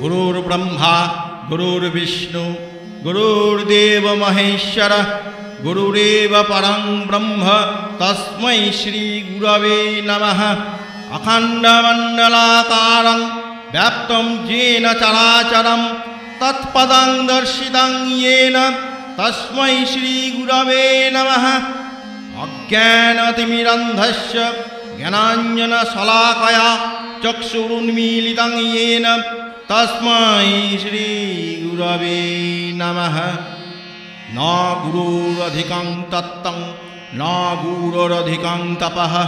गुरुर्ब्रह्मा गुरुर्विष्णु गुरुर्देवमहेश्वर गुरुरेव परं ब्रह्म तस्मै श्रीगुरवे नमः। अखण्डमण्डलाकारं व्याप्तं येन चराचरं तत्पदं दर्शितं येन तस्मै श्रीगुरवे नमः। अज्ञानतिमिरन्धस्य ज्ञानाञ्जनशलाकया चक्षुरुन्मीलितं येन तस्मै श्रीगुरवे नमः। न गुरोरधिकं तत्तं, न गुरोरधिकं तपः।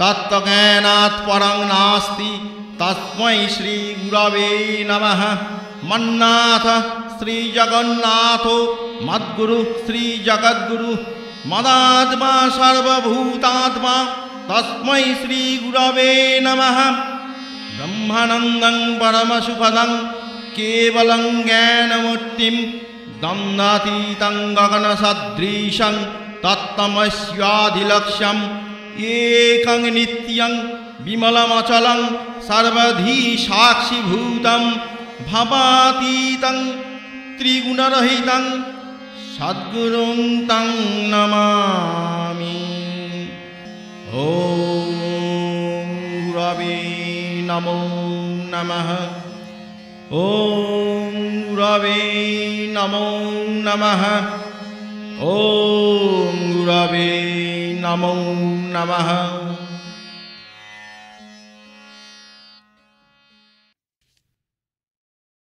तत्त्वज्ञानात् परं नास्ति, तस्मै श्रीगुरवे नमः। मन्नाथ श्रीजगन्नाथो मद्गुरुः श्रीजगद्गुरुः मदात्मा सर्वभूतात्मा, तस्मै श्रीगुरवे नमः। ब्रह्मानन्दं परमसुखदं केवलं ज्ञानमूर्तिं दन्नातीतं गगनसदृशं तत्तमस्याधिलक्ष्यम् एकं नित्यं विमलमचलं सर्वधी साक्षिभूतं भवातीतं त्रिगुणरहितं सद्गुरुं तं नमामि ॐ गुरवे नमो नमः। ॐ गुरवे नमो नमः। ॐ गुरवे नमो नमः